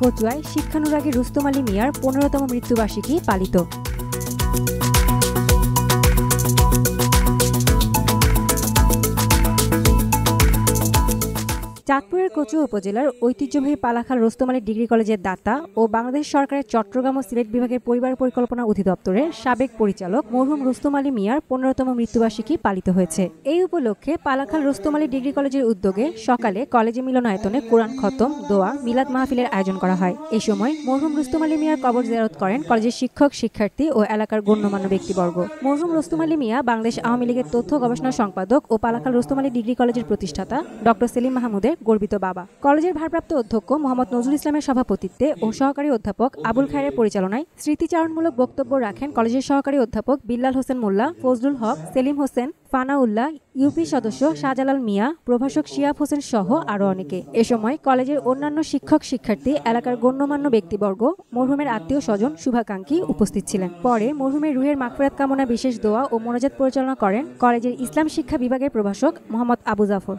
কচুয়ায় শিক্ষানুরাগী রুস্তম আলী মিয়ার পনেরোতম মৃত্যুবার্ষিকী পালিত। চাঁদপুরের কচুয়া উপজেলার ঐতিহ্যবাহী পালাখাল রোস্তম আলী ডিগ্রি কলেজের দাতা ও বাংলাদেশ সরকারের চট্টগ্রাম ও সিলেট বিভাগের পরিবার পরিকল্পনা অধিদপ্তরের সাবেক পরিচালক মরহুম রুস্তম আলী মিয়ার পনেরোতম মৃত্যুবার্ষিকী পালিত হয়েছে। এই উপলক্ষে পালাখাল রোস্তম আলী ডিগ্রি কলেজের উদ্যোগে সকালে কলেজে মিলনায়তনে কোরআন খতম, দোয়া, মিলাদ মাহফিলের আয়োজন করা হয়। এই সময় মরহুম রুস্তম আলী মিয়ার কবর জিয়ারত করেন কলেজের শিক্ষক, শিক্ষার্থী ও এলাকার গণ্যমান্য ব্যক্তিবর্গ। মরহুম রুস্তম আলী মিয়া বাংলাদেশ আওয়ামী লীগের তথ্য গবেষণা সম্পাদক ও পালাখাল রুস্তম আলী ডিগ্রি কলেজের প্রতিষ্ঠাতা ডক্টর সেলিম মাহমুদের গর্বিত বাবা। কলেজের ভারপ্রাপ্ত অধ্যক্ষ মোহাম্মদ নজরুল ইসলামের সভাপতিত্বে ও সহকারী অধ্যাপক আবুল খায়ের পরিচালনায় স্মৃতিচারণমূলক বক্তব্য রাখেন কলেজের সহকারী অধ্যাপক বিল্লাল হোসেন মোল্লা, ফজলুল হক, সেলিম হোসেন, ফানাউল্লাহ, ইউপি সদস্য শাহজালাল মিয়া, প্রভাষক শিয়াব হোসেন সহ আরও অনেকে। এ সময় কলেজের অন্যান্য শিক্ষক শিক্ষার্থী, এলাকার গণ্যমান্য ব্যক্তিবর্গ, মরহুমের আত্মীয় স্বজন শুভাকাঙ্ক্ষী উপস্থিত ছিলেন। পরে মরহুমের রুহের মাগফিরাত কামনা, বিশেষ দোয়া ও মোনাজাত পরিচালনা করেন কলেজের ইসলাম শিক্ষা বিভাগের প্রভাষক মোহাম্মদ আবু জাফর।